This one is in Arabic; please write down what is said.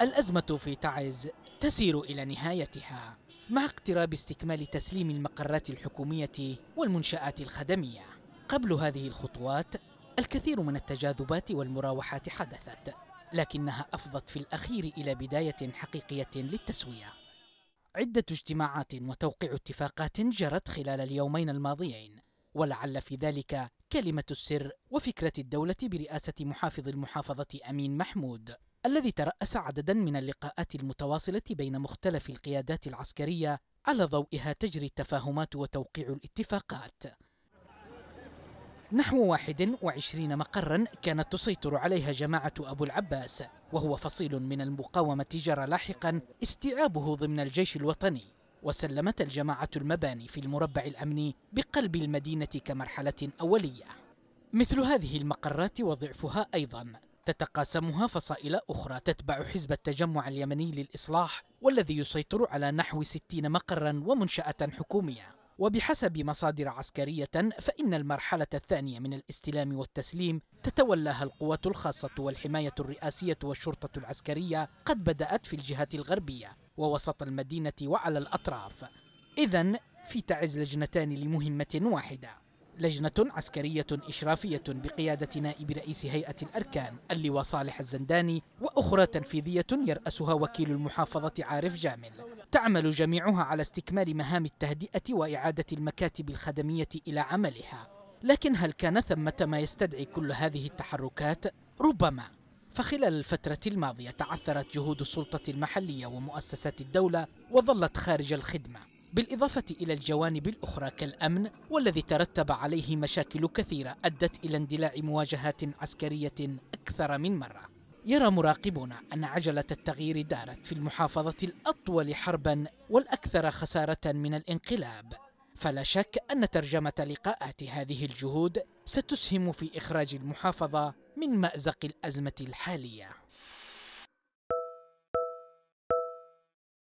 الأزمة في تعز تسير إلى نهايتها مع اقتراب استكمال تسليم المقرات الحكومية والمنشآت الخدمية. قبل هذه الخطوات الكثير من التجاذبات والمراوحات حدثت لكنها أفضت في الأخير إلى بداية حقيقية للتسوية. عدة اجتماعات وتوقيع اتفاقات جرت خلال اليومين الماضيين ولعل في ذلك كلمة السر وفكرة الدولة برئاسة محافظ المحافظة أمين محمود. الذي ترأس عددا من اللقاءات المتواصلة بين مختلف القيادات العسكرية على ضوئها تجري التفاهمات وتوقيع الاتفاقات. نحو 21 مقرا كانت تسيطر عليها جماعة أبو العباس وهو فصيل من المقاومة جرى لاحقا استيعابه ضمن الجيش الوطني. وسلمت الجماعة المباني في المربع الأمني بقلب المدينة كمرحلة أولية. مثل هذه المقرات وضعفها أيضا تتقاسمها فصائل أخرى تتبع حزب التجمع اليمني للإصلاح والذي يسيطر على نحو 60 مقرا ومنشأة حكومية. وبحسب مصادر عسكرية فإن المرحلة الثانية من الاستلام والتسليم تتولاها القوات الخاصة والحماية الرئاسية والشرطة العسكرية قد بدأت في الجهة الغربية ووسط المدينة وعلى الأطراف. إذا في تعز لجنتان لمهمة واحدة. لجنة عسكرية إشرافية بقيادة نائب رئيس هيئة الأركان اللواء صالح الزنداني وأخرى تنفيذية يرأسها وكيل المحافظة عارف جامل. تعمل جميعها على استكمال مهام التهدئة وإعادة المكاتب الخدمية إلى عملها. لكن هل كان ثمة ما يستدعي كل هذه التحركات؟ ربما. فخلال الفترة الماضية تعثرت جهود السلطة المحلية ومؤسسات الدولة وظلت خارج الخدمة. بالإضافة إلى الجوانب الأخرى كالأمن والذي ترتب عليه مشاكل كثيرة أدت إلى اندلاع مواجهات عسكرية أكثر من مرة. يرى مراقبون أن عجلة التغيير دارت في المحافظة الأطول حربا والأكثر خسارة من الانقلاب. فلا شك أن ترجمة لقاءات هذه الجهود ستسهم في إخراج المحافظة من مأزق الأزمة الحالية.